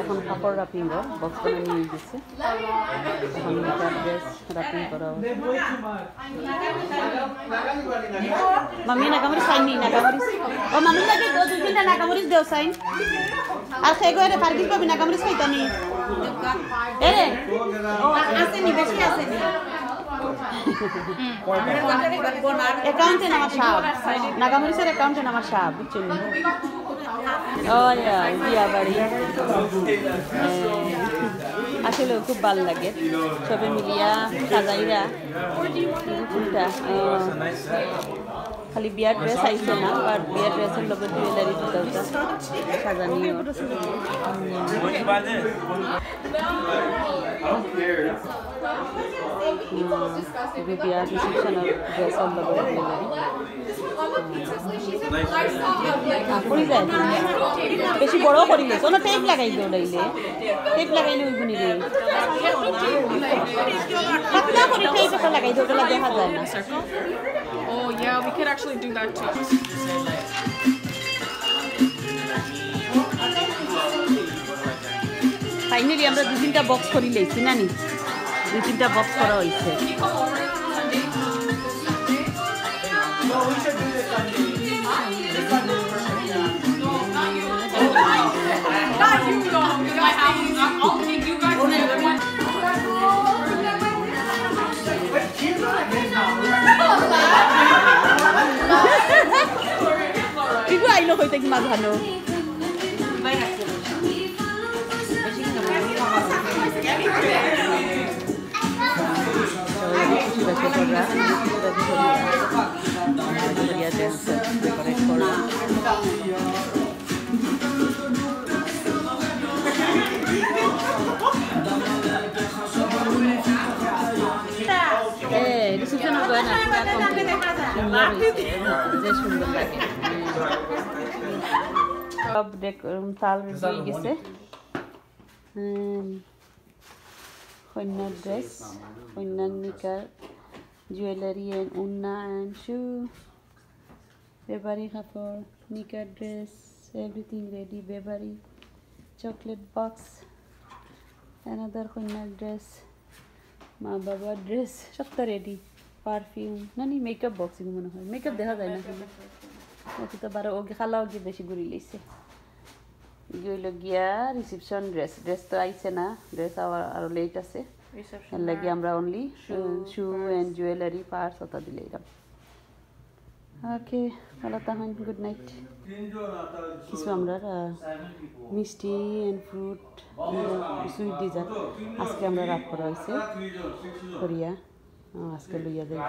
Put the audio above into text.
এখন কাপড় রাপিং বক্স করে নিয়ে গেছে এখন মেকআপ ড্রেস রাপিং করা সাইন নি ও লাগে দুই তিনটা দেও সাইন আর গয়ে পাবি খাইতা নি। এ বেশি অ্যাকাউন্টেন্ট আমার নাগামরিচের আমার সাহেব বুঝছেন? Oh yeah, yeah, buddy. আসলে খুব ভালো লাগে। সবে মিলিয়া, সাজাইরা চিন্তা খালি বিয়ার ড্রেস আইছে না আর বিয়ার ড্রেসের লগে জুয়েলারি দিতে হতো যায়। বেশি বড় করিলে টেপ লাগাই দিও টেপ লাগাইলে ওই গুনি রে পাতলা করে টেপ একটা লাগাই দিও ওটা দেখা যায় না Oh yeah, we could actually do that too. Finally আমরা দু তিনটা বক্স করি লইছি নানি দুই তিনটা বক্স করা হয়েছে কিগু আইলো হইতে কি মাছ ভালো ডেকোরেট করা এ রিসেপশনের গয়না পুরা কমপ্লিট সুন্দর হয়েছে যে সুন্দর লাগে Kitap dekorum tal bir bilgisi. Hmm. dress, hoyna nikar, jewelry and unna and shoe. Bebari hafor, nikar dress, everything ready. Bebari chocolate box. Another hoyna dress. Ma baba dress, shakta ready. Perfume, nani makeup box. Makeup deha gaya na. Makeup. ওকে তো বারো ওকে খালাও গিয়ে বেশি ঘুরি লইছে। গইল গিয়া reception dress dress তো আইছে না ড্রেস আবার আরও লেট আছে। এর লাগে আমরা only shoe and jewellery purse ওটা দিলে এরকম ওকে ভালো তাহলে গুড নাইট কিছু আমরা মিষ্টি অ্যান্ড ফ্রুট সুইট ডিজার্ট আজকে আমরা রাত করা হয়েছে। করিয়া আজকে লইয়া যাই